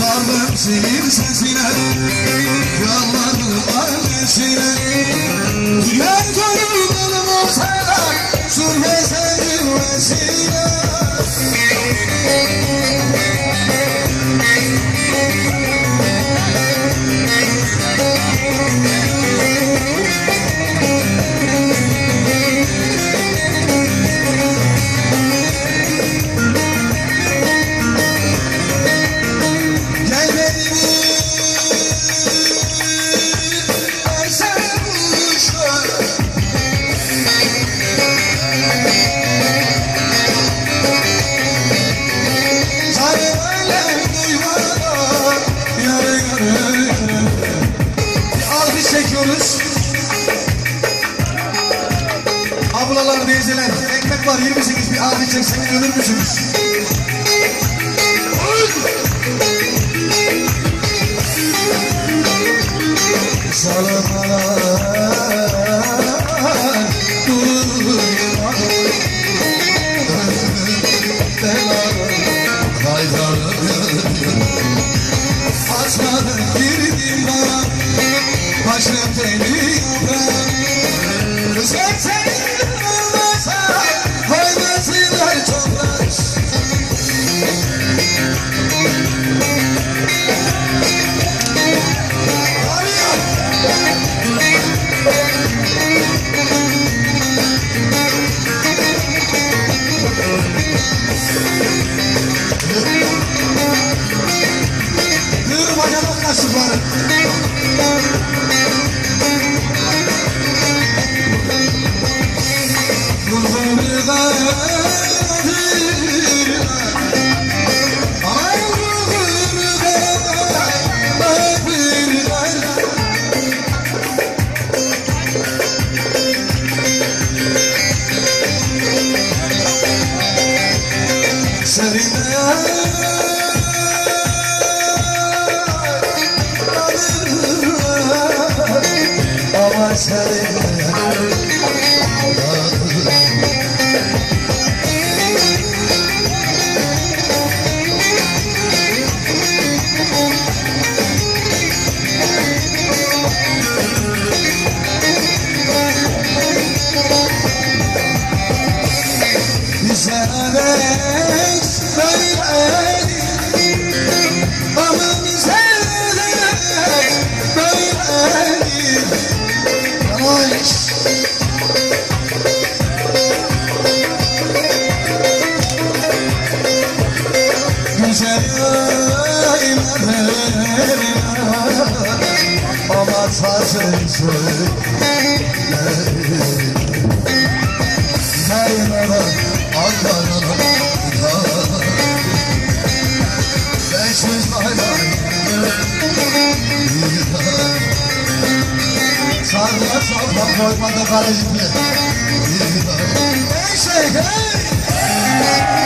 Vardım senin sesine Yalvardım Diğer torunlarım olsa da Sürmeseydim Ablalar, teyzeler, ekmek var 28 bir alkış çekseniz ölür müsünüz? Salamalar Não vai já tocar, Silvana. Ama Severek söyledik Ama Kaynana, Ankara'na Beşsiz bayram Sarıya sarma koymadı kalecikle Neyse hey